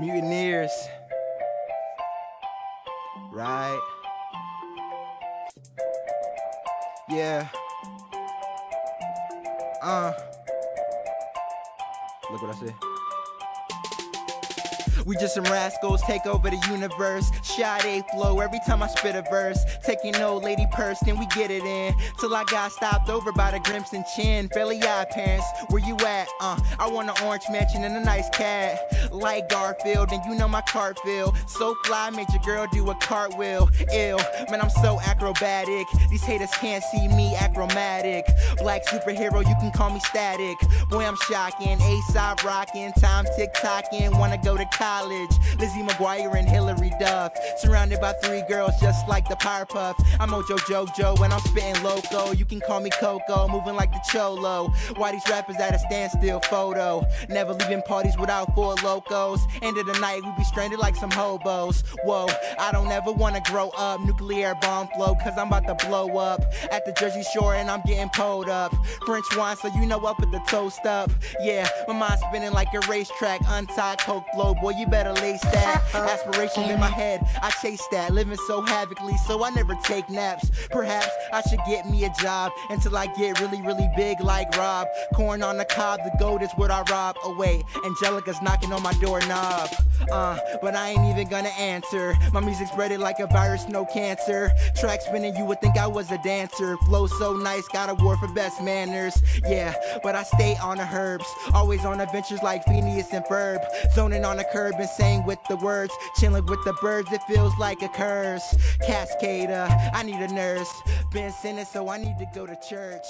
Mutineers. Right. Yeah. Uh. Look what I said. We just some rascals, take over the universe. Shot A flow every time I spit a verse. Taking old lady purse, then we get it in. Till I got stopped over by the Crimson Chin. Fairly odd parents, where you at? Uh, I want an orange mansion and a nice cat. Like Garfield, and you know my cart feel. So fly, made your girl do a cartwheel. Ill, man, I'm so acrobatic. These haters can't see me acromatic. Black superhero, you can call me static. Boy, I'm shocking. A-side rocking, time tick tocking. Wanna go to college college. Lizzie McGuire and Hilary Duff. Surrounded by three girls just like the Powerpuff. I'm Mojo Jojo and I'm spitting loco. You can call me Coco, moving like the Cholo. Why these rappers at a standstill photo? Never leaving parties without Four Lokos. End of the night, we be stranded like some hobos. Whoa, I don't ever wanna grow up. Nuclear bomb flow, cause I'm about to blow up. At the Jersey Shore and I'm getting pulled up. French wine, so you know up with the toast up. Yeah, my mind's spinning like a racetrack. Untied coke flow, boy, you better lace that. Aspirations in my head, I chase that. Living so havically, so I never take naps. Perhaps I should get me a job until I get really, really big like Rob. Corn on the cob, the gold is what I rob. Oh wait, Angelica's knocking on my doorknob. Uh, but I ain't even gonna answer. My music spread it like a virus, no cancer. Track spinning, you would think I was a dancer. Flow so nice, got a award for best manners. Yeah, but I stay on the herbs. Always on adventures like Phineas and Ferb. Zoning on the curb and saying with the words. Chilling with the birds, it feels like a curse. Cascader, I need a nurse. Been sinning, so I need to go to church.